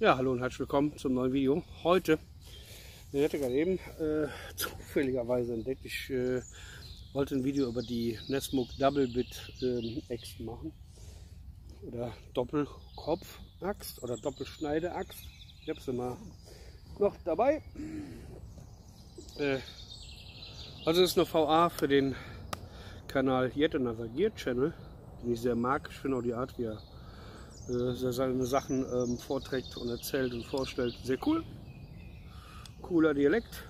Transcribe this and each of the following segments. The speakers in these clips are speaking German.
Ja, hallo und herzlich willkommen zum neuen Video. Heute, ich hatte gerade eben äh, zufälligerweise entdeckt, ich äh, wollte ein Video über die Nesmuk Double Bit ähm, Axt machen. Oder Doppelkopf-Axt oder Doppelschneide-Axt. Ich habe sie mal noch dabei. Äh, also ist eine VA für den Kanal Yet Another Gear Channel, den ich sehr mag. Ich finde auch die Art, wie er seine Sachen ähm, vorträgt und erzählt und vorstellt. Sehr cool. Cooler Dialekt.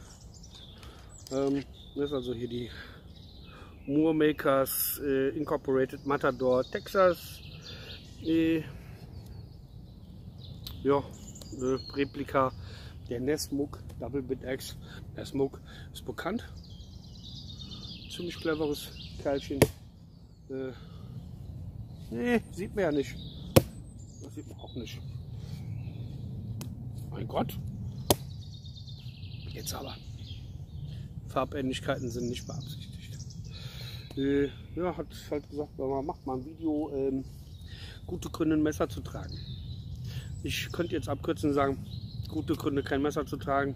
Ähm, das ist also hier die Moore Makers äh, Incorporated Matador Texas. Äh, ja, Replika der Nesmuk Double Bit X. Nesmuk ist bekannt. Ziemlich cleveres Kerlchen. Äh, nee, sieht man ja nicht. Das sieht man auch nicht. Mein Gott. Jetzt aber. Farbähnlichkeiten sind nicht beabsichtigt. Äh, ja, hat halt gesagt, macht mal ein Video, ähm, gute Gründe ein Messer zu tragen. Ich könnte jetzt abkürzen und sagen, gute Gründe kein Messer zu tragen.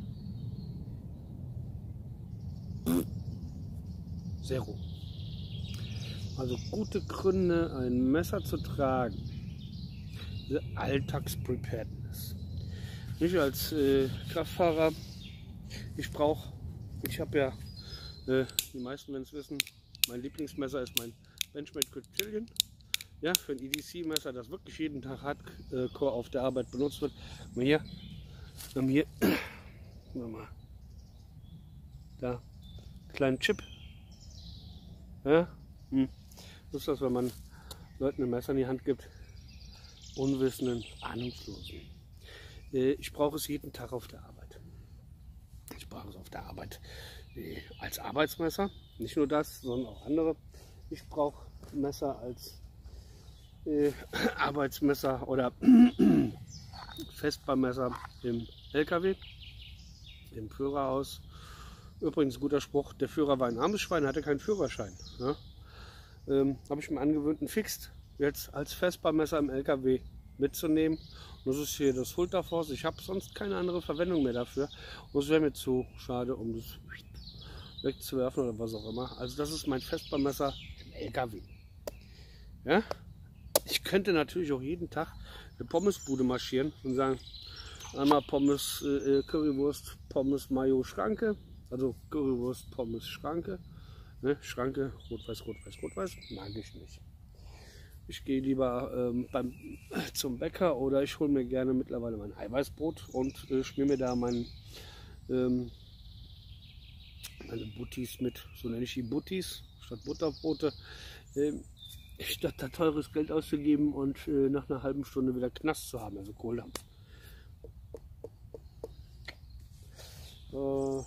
Zero. Also gute Gründe, ein Messer zu tragen. Alltagspreparedness. Ich als äh, Kraftfahrer, ich brauche, ich habe ja, äh, die meisten werden es wissen, mein Lieblingsmesser ist mein Benchmade Quintillion. Ja, für ein EDC-Messer, das wirklich jeden Tag Hardcore auf der Arbeit benutzt wird. Mal hier, haben hier, mal, da, kleinen Chip. Ja, hm. Das ist das, wenn man Leuten ein Messer in die Hand gibt, Unwissenden, Ahnungslosen. Äh, ich brauche es jeden Tag auf der Arbeit. Ich brauche es auf der Arbeit äh, als Arbeitsmesser. Nicht nur das, sondern auch andere. Ich brauche Messer als äh, Arbeitsmesser oder Festbaumesser im LKW, im Führerhaus. Übrigens, guter Spruch, der Führer war ein armes Schwein, hatte keinen Führerschein. Ja? Ähm, Habe ich mir angewöhnt, ein Fixed jetzt als Festbaumesser im LKW mitzunehmen. Und das ist hier das Hulterforce. Ich habe sonst keine andere Verwendung mehr dafür. Und es wäre mir zu schade, um das wegzuwerfen oder was auch immer. Also das ist mein Festbaumesser im LKW. Ja? Ich könnte natürlich auch jeden Tag eine Pommesbude marschieren und sagen, einmal Pommes, äh, Currywurst, Pommes, Mayo, Schranke. Also Currywurst, Pommes, Schranke. Ne? Schranke, rot-weiß, rot-weiß, rot-weiß. Mag ich nicht. Ich gehe lieber ähm, beim, zum Bäcker oder ich hole mir gerne mittlerweile mein Eiweißbrot und äh, schmier mir da mein, ähm, meine Buttis mit. So nenne ich die Buttis statt Butterbrote. Ähm, statt da teures Geld auszugeben und äh, nach einer halben Stunde wieder Knast zu haben, also Kohldampf. Äh,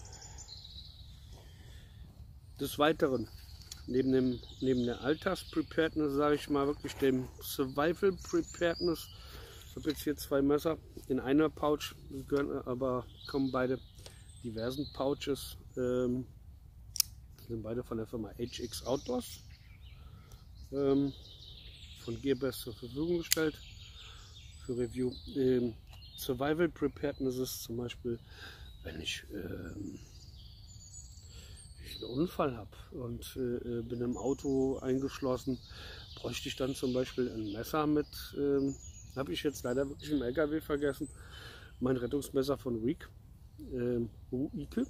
des Weiteren, neben, dem, neben der Alltags-Preparedness, sage ich mal wirklich dem Survival-Preparedness. Ich habe jetzt hier zwei Messer in einer Pouch, aber kommen beide diversen Pouches. Ähm, sind beide von der Firma HX Outdoors ähm, von Gearbest zur Verfügung gestellt für Review. Ähm, Survival Preparedness ist zum Beispiel, wenn ich, ähm, ich einen Unfall habe und äh, bin im Auto eingeschlossen, bräuchte ich dann zum Beispiel ein Messer mit, ähm, habe ich jetzt leider wirklich im LKW vergessen, mein Rettungsmesser von Reek, ähm, Ruike,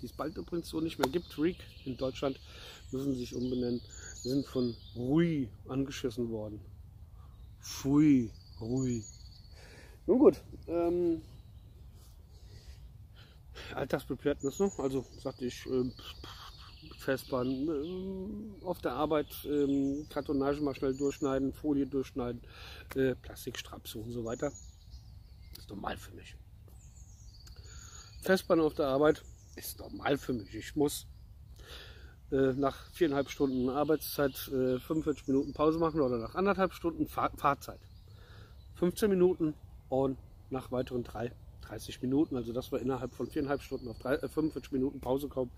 die es bald übrigens so nicht mehr gibt. Reek in Deutschland müssen sich umbenennen. Die sind von Rui angeschissen worden. Pfui, Rui. Nun gut, ähm, Alltagsbeklärtnis, ne? also sagte ich, ähm, Festbahn, äh, auf der Arbeit ähm, Kartonage mal schnell durchschneiden, Folie durchschneiden, äh, Plastikstrapse und so weiter. Ist normal für mich. Festbahn auf der Arbeit ist normal für mich. Ich muss äh, nach viereinhalb Stunden Arbeitszeit äh, 45 Minuten Pause machen oder nach anderthalb Stunden Fahr Fahrzeit. 15 Minuten und nach weiteren drei, 30 Minuten, also dass wir innerhalb von viereinhalb Stunden auf drei, äh, 45 Minuten Pause kommen.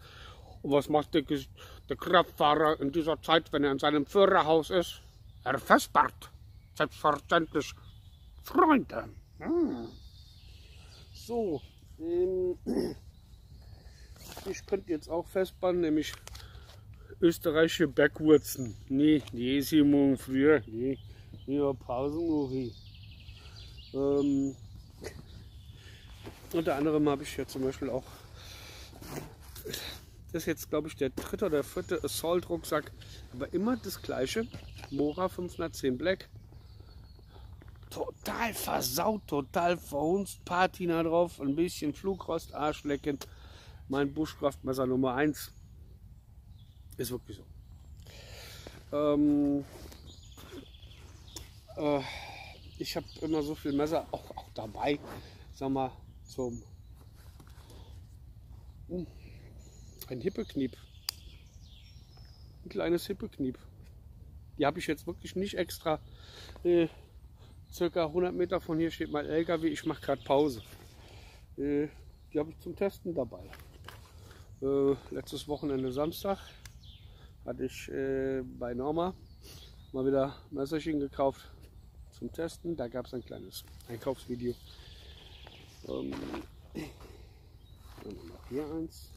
Und was macht der, der Kraftfahrer in dieser Zeit, wenn er in seinem Führerhaus ist? Er vespert. Selbstverständlich. Freunde, Hm. So, ähm, ich könnte jetzt auch festbannen, nämlich österreichische Bergwurzen. Nee, die ist hier morgen früher. Nee, ja, Pausen, ähm, Unter anderem habe ich ja zum Beispiel auch, das ist jetzt glaube ich der dritte oder vierte Assault Rucksack, aber immer das gleiche, Mora 510 Black. Total versaut, total verhunzt, Patina drauf, ein bisschen Flugrost, Arschlecken. Mein Buschkraftmesser Nummer 1. Ist wirklich so. Ähm, äh, ich habe immer so viel Messer auch, auch dabei, sag mal, zum hm, ein Hippekniep. Ein kleines Hippekniep. Die habe ich jetzt wirklich nicht extra. Äh, circa 100 Meter von hier steht mein LKW. Ich mache gerade Pause. Äh, die habe ich zum Testen dabei. Äh, letztes Wochenende Samstag hatte ich äh, bei Norma mal wieder Messerchen gekauft zum Testen. Da gab es ein kleines Einkaufsvideo. Ähm, dann noch hier eins.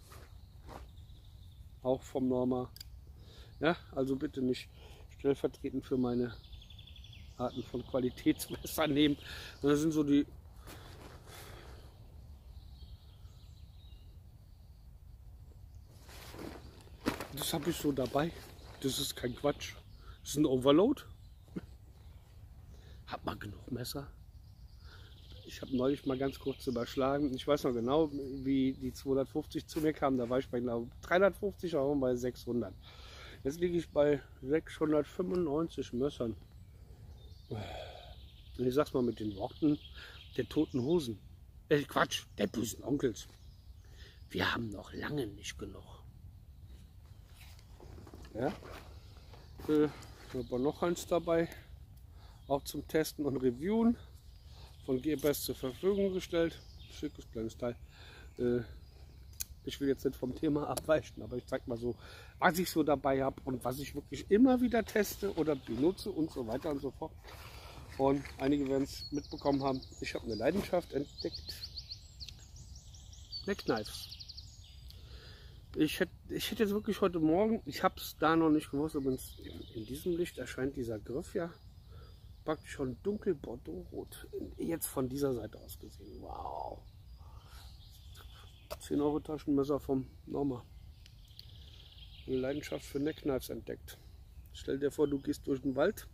Auch vom Norma. Ja, also bitte nicht stellvertretend für meine Arten von Qualitätsmesser nehmen. Das sind so die Das habe ich so dabei. Das ist kein Quatsch. Das ist ein Overload. Hat man genug Messer? Ich habe neulich mal ganz kurz überschlagen. Ich weiß noch genau, wie die 250 zu mir kamen. Da war ich bei glaube 350, aber bei 600. Jetzt liege ich bei 695 Messern. Und ich sag's mal mit den Worten der toten Hosen. Äh, Quatsch, der bösen Onkels. Wir haben noch lange nicht genug. Ja. Äh, aber noch eins dabei, auch zum Testen und Reviewen von GBS zur Verfügung gestellt. Schickes kleines Teil. Äh, ich will jetzt nicht vom Thema abweichen, aber ich zeige mal so, was ich so dabei habe und was ich wirklich immer wieder teste oder benutze und so weiter und so fort. Und einige werden es mitbekommen haben, ich habe eine Leidenschaft entdeckt. Neckknives. Ich hätte, ich hätte jetzt wirklich heute Morgen, ich habe es da noch nicht gewusst, aber in, in, diesem Licht erscheint dieser Griff ja praktisch schon dunkel Bordeaux-rot. Jetzt von dieser Seite aus gesehen. Wow. 10 Euro Taschenmesser vom Norma. Eine Leidenschaft für Neckknives entdeckt. Stell dir vor, du gehst durch den Wald,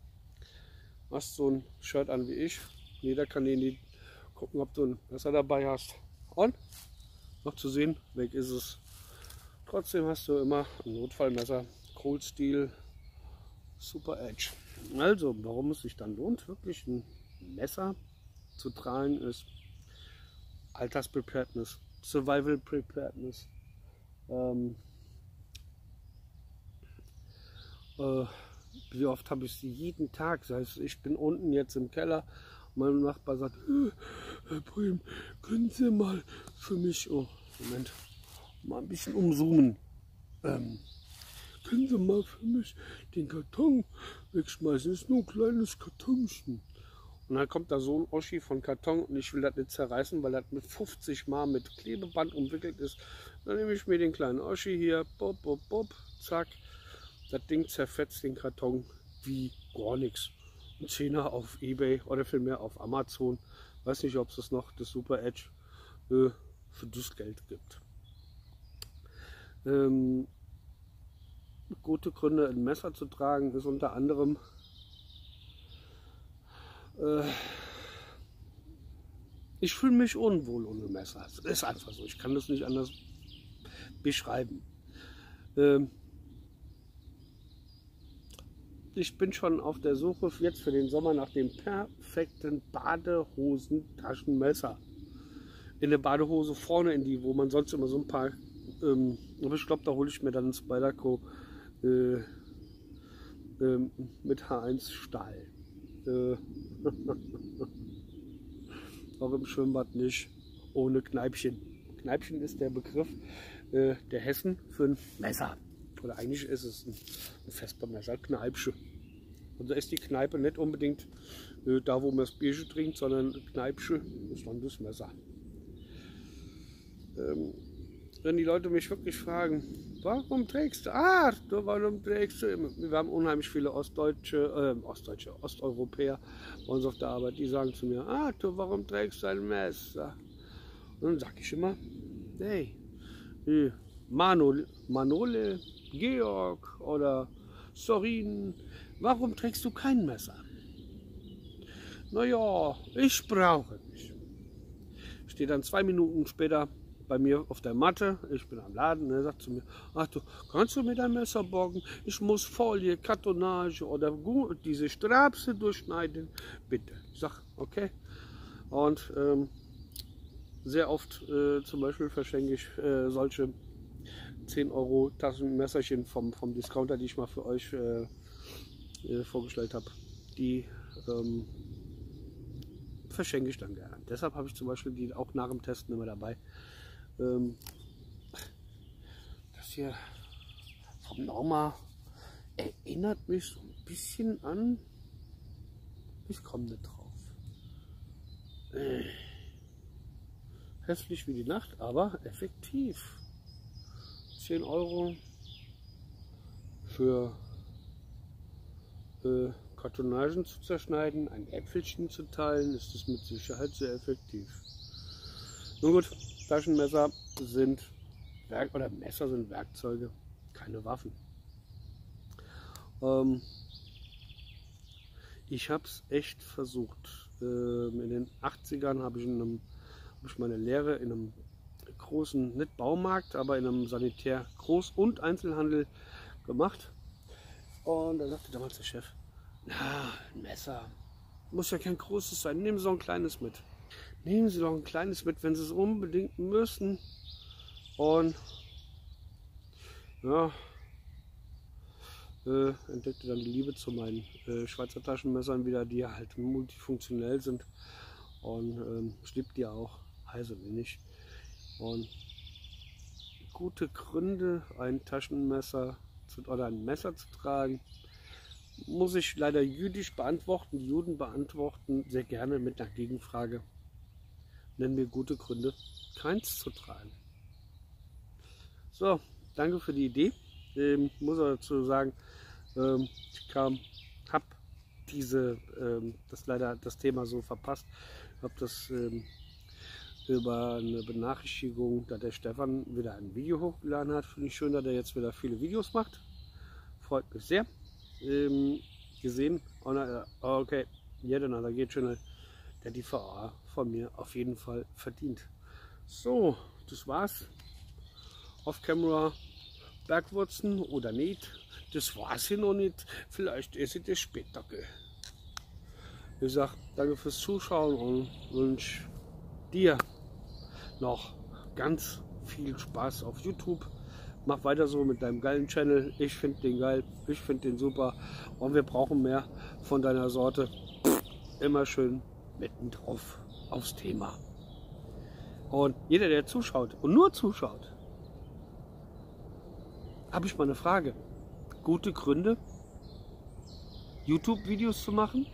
hast so ein Shirt an wie ich. Jeder kann in die gucken, ob du ein Messer dabei hast. Und noch zu sehen, weg ist es. Trotzdem hast du immer ein Notfallmesser, Cold Steel, Super Edge. Also, warum es sich dann lohnt, wirklich ein Messer zu tragen, ist Alterspreparedness, Survival Preparedness. Ähm, äh, wie oft habe ich sie jeden Tag? Das heißt, ich bin unten jetzt im Keller. Mein Nachbar sagt, äh, Herr Brehm, können Sie mal für mich, oh, Moment, mal ein bisschen umzoomen. Ähm, können Sie mal für mich den Karton wegschmeißen? Das ist nur ein kleines Kartonchen. Und dann kommt da so ein Oschi von Karton und ich will das nicht zerreißen, weil das mit 50 Mal mit Klebeband umwickelt ist. Dann nehme ich mir den kleinen Oschi hier, bop, bop, bop, zack. Das Ding zerfetzt den Karton wie gar nichts. Ein Zehner auf Ebay oder vielmehr auf Amazon. Weiß nicht, ob es noch das Super Edge äh, für das Geld gibt. Ähm, gute Gründe, ein Messer zu tragen, ist unter anderem äh, ich fühle mich unwohl ohne Messer. Das ist einfach so. Ich kann das nicht anders beschreiben. Ähm, ich bin schon auf der Suche jetzt für den Sommer nach dem perfekten Badehosen-Taschenmesser. In der Badehose vorne in die, wo man sonst immer so ein paar ähm, aber ich glaube, da hole ich mir dann ein Spyderco äh, äh, mit H1 Stahl. Äh, auch im Schwimmbad nicht ohne Kneipchen. Kneipchen ist der Begriff äh, der Hessen für ein Messer. Oder eigentlich ist es ein, ein Vespermesser, Kneipsche. Und da ist die Kneipe nicht unbedingt äh, da, wo man das Bierchen trinkt, sondern Kneipsche ist dann das Messer. Ähm, wenn die Leute mich wirklich fragen, warum trägst du? Du, warum trägst du? Wir haben unheimlich viele Ostdeutsche, äh, Ostdeutsche, Osteuropäer bei uns auf der Arbeit, die sagen zu mir, du, warum trägst du ein Messer? Und dann sage ich immer, hey, Manol, Manole, Georg oder Sorin, warum trägst du kein Messer? Naja, ich brauche nicht. Steht dann zwei Minuten später bei mir auf der Matte, ich bin am Laden, er sagt zu mir, ach du, kannst du mir dein Messer borgen? Ich muss Folie, Kartonage oder diese Strapse durchschneiden. Bitte. Ich sag, okay. Und ähm, sehr oft äh, zum Beispiel verschenke ich äh, solche 10 Euro Taschenmesserchen vom, vom Discounter, die ich mal für euch äh, äh vorgestellt habe. Die ähm, verschenke ich dann gerne. Deshalb habe ich zum Beispiel die auch nach dem Testen immer dabei. Ähm, das hier vom Norma erinnert mich so ein bisschen an. Ich komme nicht drauf. Äh, hässlich wie die Nacht, aber effektiv. 10 Euro für äh, Kartonagen zu zerschneiden, ein Äpfelchen zu teilen, ist das mit Sicherheit sehr effektiv. Nun gut, Taschenmesser sind Werk oder Messer sind Werkzeuge, keine Waffen. Ähm, ich habe es echt versucht. Ähm, in den 80ern habe ich, hab ich meine Lehre in einem großen, nicht Baumarkt, aber in einem Sanitär Groß- und Einzelhandel gemacht. Und da sagte damals der Chef, na, ein Messer. Muss ja kein großes sein. Sie doch ein kleines mit. Nehmen Sie doch ein kleines mit, wenn Sie es unbedingt müssen. Und ja, äh, entdeckte dann die Liebe zu meinen äh, Schweizer Taschenmessern wieder, die halt multifunktionell sind. Und ähm, ich liebe die auch, also wenig. Und gute Gründe, ein Taschenmesser zu, oder ein Messer zu tragen, muss ich leider jüdisch beantworten, Juden beantworten sehr gerne mit einer Gegenfrage. Nennen mir gute Gründe, keins zu tragen. So, danke für die Idee. Ähm, muss aber dazu sagen, ähm, ich kam, habe diese, ähm, das leider das Thema so verpasst, habe das ähm, über eine Benachrichtigung, da der Stefan wieder ein Video hochgeladen hat. Finde ich schön, dass er jetzt wieder viele Videos macht. Freut mich sehr gesehen. Und, äh, okay, jeder yeah, geht schon, der die VA von mir auf jeden Fall verdient. So, das war's. Off Camera Bergwurzen oder nicht. Das war's hier noch nicht. Vielleicht esse ich das später. Ich sag danke fürs Zuschauen und wünsche dir noch ganz viel Spaß auf YouTube mach weiter so mit deinem geilen Channel. Ich finde den geil, ich finde den super und wir brauchen mehr von deiner Sorte. Immer schön mitten drauf aufs Thema. Und jeder, der zuschaut und nur zuschaut, habe ich mal eine Frage. Gute Gründe, YouTube-Videos zu machen?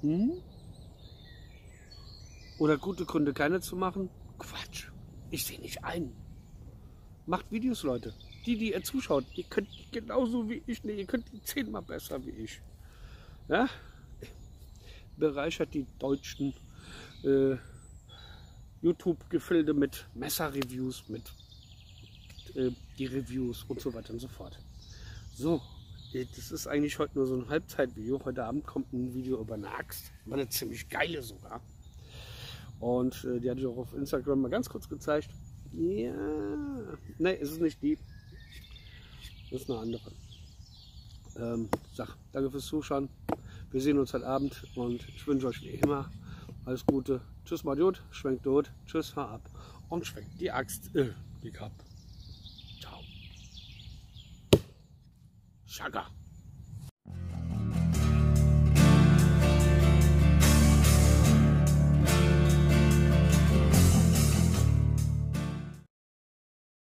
Hm? Oder gute Gründe, keine zu machen? Quatsch. Ich sehe nicht ein. Macht Videos, Leute. Die, die ihr zuschaut, ihr könnt genauso wie ich, nee, ihr könnt zehnmal besser wie ich. Ja? Bereichert die deutschen äh, YouTube-Gefilde mit Messer-Reviews, mit äh, die Reviews und so weiter und so fort. So, äh, das ist eigentlich heute nur so ein Halbzeitvideo. Heute Abend kommt ein Video über eine Axt. War eine ziemlich geile sogar. Und äh, die hatte ich auch auf Instagram mal ganz kurz gezeigt. Ja, ne, es ist nicht die. Das ist eine andere. Ähm, sag, danke fürs Zuschauen. Wir sehen uns heute Abend und ich wünsche euch wie immer alles Gute. Tschüss, Madiot, schwenkt tot, tschüss, fahr ab und schwenkt die Axt, äh, die Kap. Ciao. Schaka.